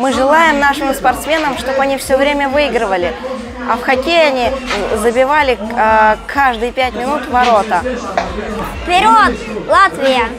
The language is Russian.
Мы желаем нашим спортсменам, чтобы они все время выигрывали. А в хоккее они забивали э, каждые пять минут ворота. Вперед, Латвия!